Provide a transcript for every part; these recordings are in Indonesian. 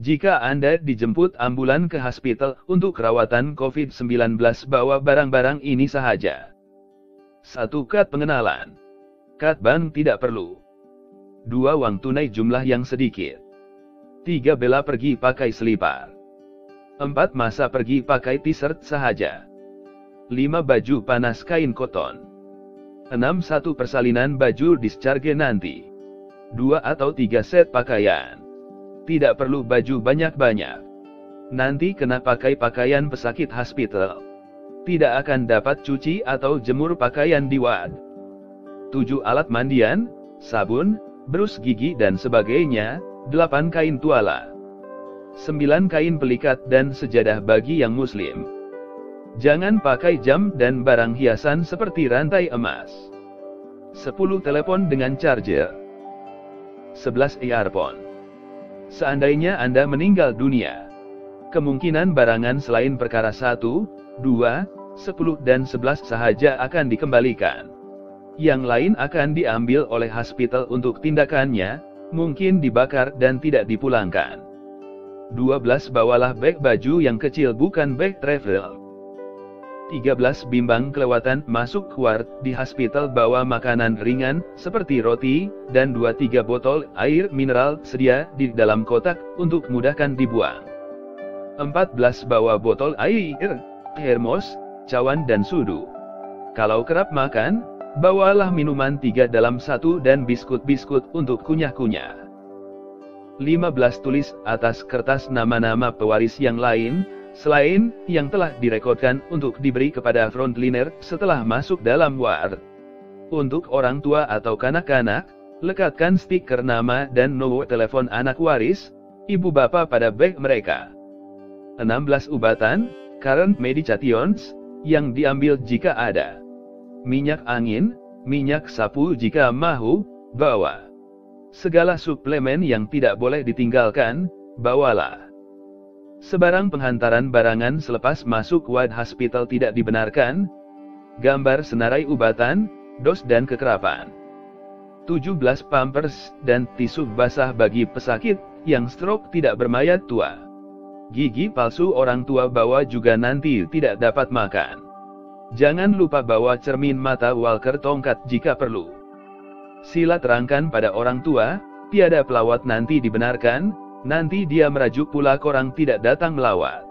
Jika Anda dijemput ambulan ke hospital untuk rawatan COVID-19 bawa barang-barang ini sahaja. Satu Kad pengenalan. Kad bank tidak perlu. Dua Uang tunai jumlah yang sedikit. Tiga Bela pergi pakai selipar. Empat Masa pergi pakai t-shirt sahaja. Lima Baju panas kain koton. Enam Satu persalinan baju discharge nanti. Dua atau tiga set pakaian. Tidak perlu baju banyak-banyak. Nanti kena pakai pakaian pesakit hospital. Tidak akan dapat cuci atau jemur pakaian di wad. 7 alat mandian, sabun, berus gigi dan sebagainya, 8 kain tuala. 9 kain pelikat dan sejadah bagi yang muslim. Jangan pakai jam dan barang hiasan seperti rantai emas. 10 telepon dengan charger. 11 earphone. Seandainya Anda meninggal dunia, kemungkinan barangan selain perkara 1, 2, 10 dan 11 sahaja akan dikembalikan. Yang lain akan diambil oleh hospital untuk tindakannya, mungkin dibakar dan tidak dipulangkan. 12 Bawalah bag baju yang kecil bukan bag travel. 13 bimbang kelewatan masuk keluar di hospital bawa makanan ringan seperti roti dan 2-3 botol air mineral sedia di dalam kotak untuk mudahkan dibuang. 14 bawa botol air, termos, cawan dan sudu. Kalau kerap makan, bawalah minuman tiga dalam satu dan biskut-biskut untuk kunyah-kunyah. 15 tulis atas kertas nama-nama pewaris yang lain, selain yang telah direkodkan untuk diberi kepada frontliner setelah masuk dalam ward. Untuk orang tua atau kanak-kanak, lekatkan stiker nama dan nomor telepon anak waris, ibu bapak pada bag mereka. 16 ubatan, current medications, yang diambil jika ada. Minyak angin, minyak sapu jika mahu, bawa. Segala suplemen yang tidak boleh ditinggalkan, bawalah. Sebarang penghantaran barangan selepas masuk wad hospital tidak dibenarkan. Gambar senarai ubatan, dos dan kekerapan. 17 pampers dan tisu basah bagi pesakit yang stroke tidak bermayat tua. Gigi palsu orang tua bawa juga nanti tidak dapat makan. Jangan lupa bawa cermin mata Walker tongkat jika perlu. Sila terangkan pada orang tua, tiada pelawat nanti dibenarkan, Nanti dia merajuk pula korang tidak datang melawat.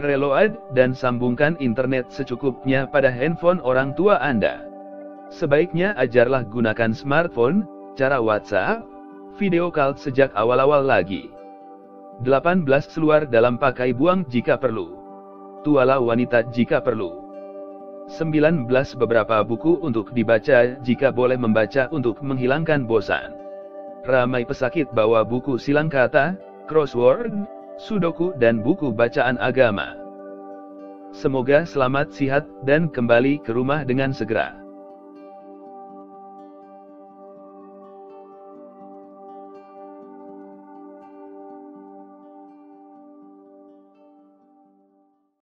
Reload dan sambungkan internet secukupnya pada handphone orang tua Anda. Sebaiknya ajarlah gunakan smartphone, cara WhatsApp, video call sejak awal-awal lagi. 18 seluar dalam pakai buang jika perlu. Tuala wanita jika perlu. 19 beberapa buku untuk dibaca jika boleh membaca untuk menghilangkan bosan. Ramai pesakit bawa buku silang kata, crossword, sudoku dan buku bacaan agama. Semoga selamat sihat dan kembali ke rumah dengan segera.